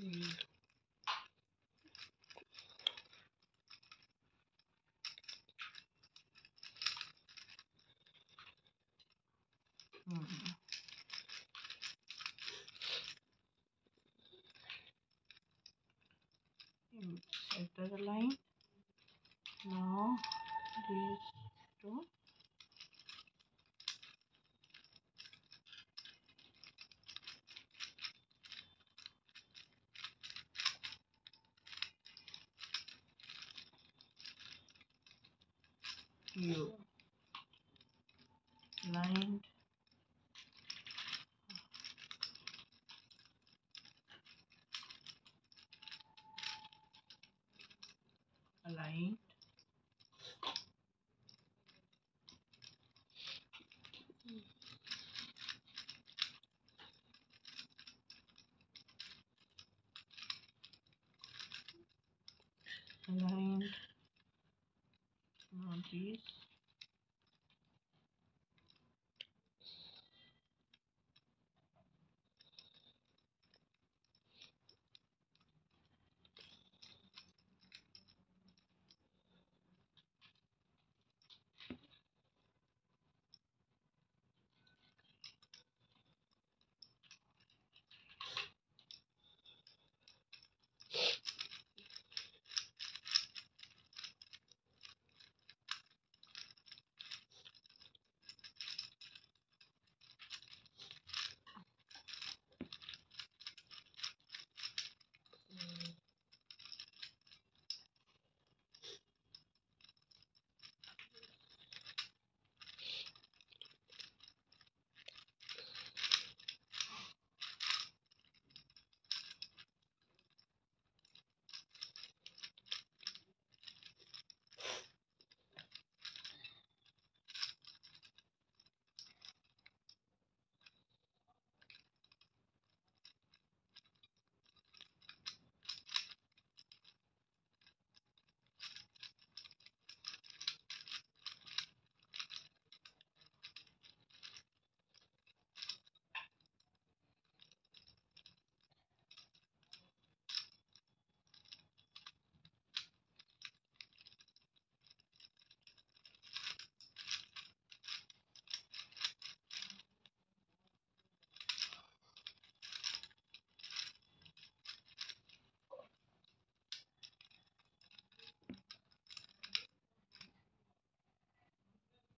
Mm. Mm. You center the line now these two you. Lined aligned. Aligned these